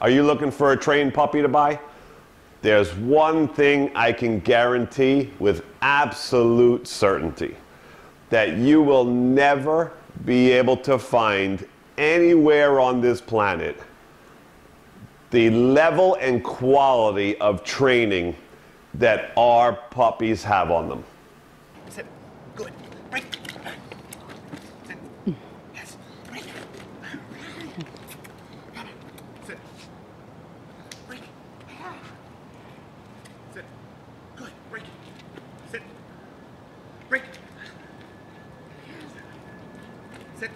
Are you looking for a trained puppy to buy? There's one thing I can guarantee with absolute certainty that you will never be able to find anywhere on this planet the level and quality of training that our puppies have on them. Good. Break. Sit. Yes. Break. Sit. Break. Sit. Good. Break. Sit. Break. Sit.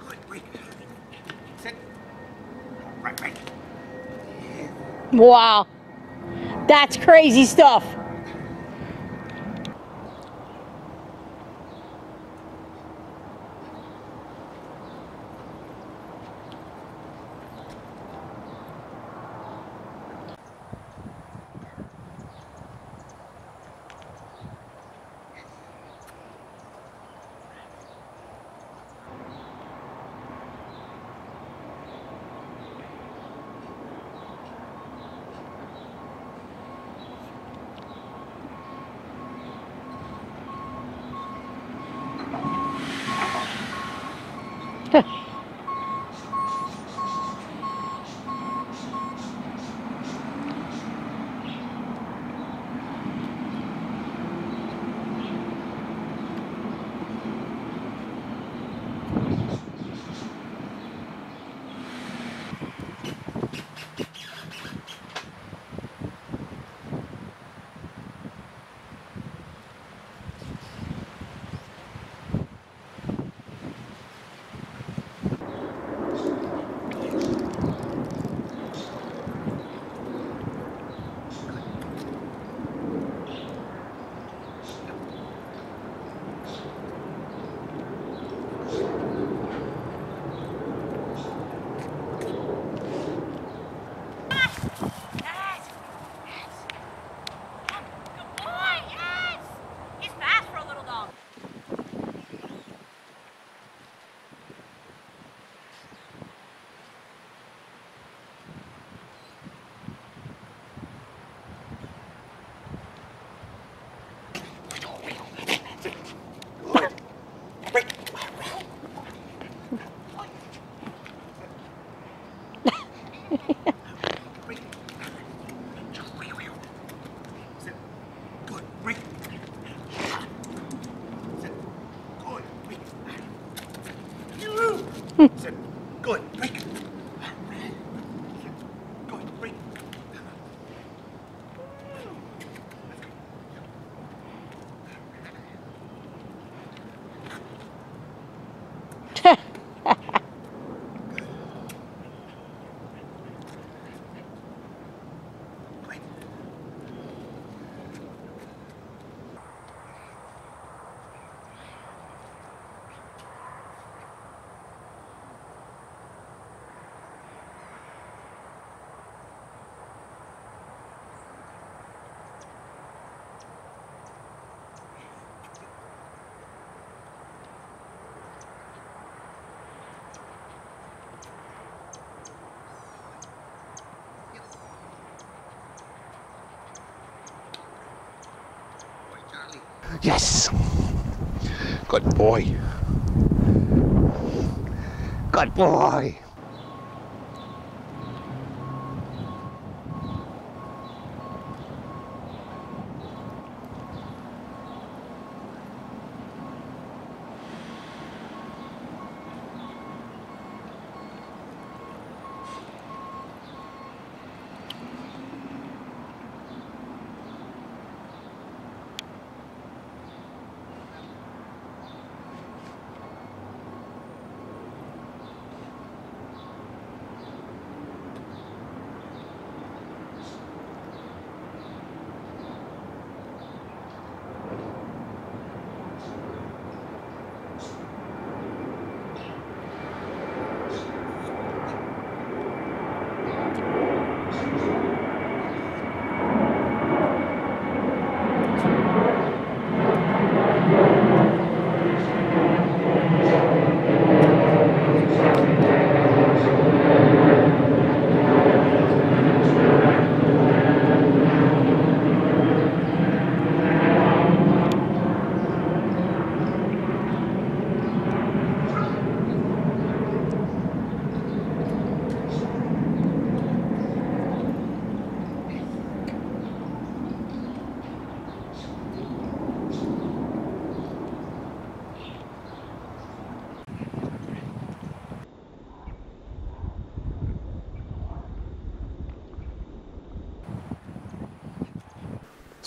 Good. Sit. Right. Break. Wow. That's crazy stuff. said, Yes. Good boy. Good boy.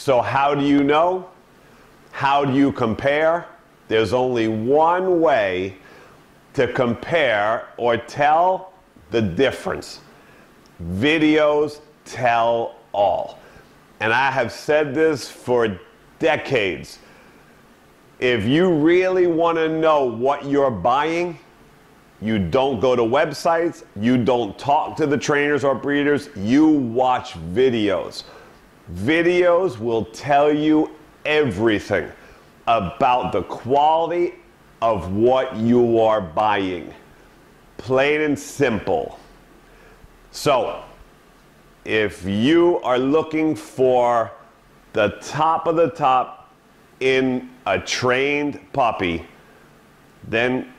So, how do you know? How do you compare? There's only one way to compare or tell the difference. Videos tell all. And I have said this for decades. If you really want to know what you're buying, you don't go to websites, you don't talk to the trainers or breeders, you watch videos. Videos will tell you everything about the quality of what you are buying. Plain and simple. So, if you are looking for the top of the top in a trained puppy, then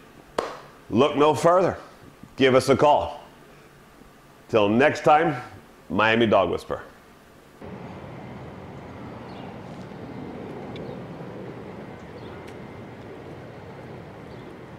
look no further. Give us a call. Till next time, Miami Dog Whisperer.